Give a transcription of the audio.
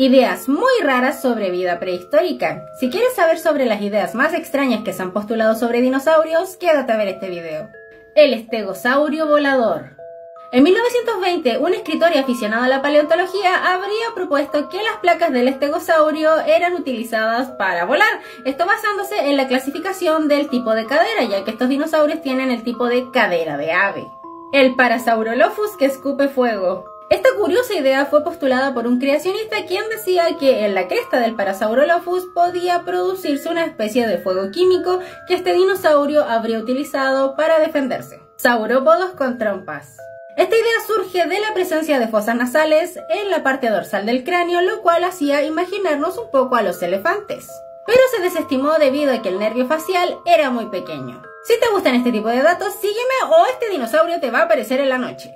Ideas muy raras sobre vida prehistórica. Si quieres saber sobre las ideas más extrañas que se han postulado sobre dinosaurios, quédate a ver este video. El estegosaurio volador. En 1920, un escritor y aficionado a la paleontología habría propuesto que las placas del estegosaurio eran utilizadas para volar, esto basándose en la clasificación del tipo de cadera, ya que estos dinosaurios tienen el tipo de cadera de ave. El Parasaurolophus que escupe fuego. Esta curiosa idea fue postulada por un creacionista quien decía que en la cresta del Parasaurolophus podía producirse una especie de fuego químico que este dinosaurio habría utilizado para defenderse. Saurópodos con trompas. Esta idea surge de la presencia de fosas nasales en la parte dorsal del cráneo, lo cual hacía imaginarnos un poco a los elefantes. Pero se desestimó debido a que el nervio facial era muy pequeño. Si te gustan este tipo de datos, sígueme o este dinosaurio te va a aparecer en la noche.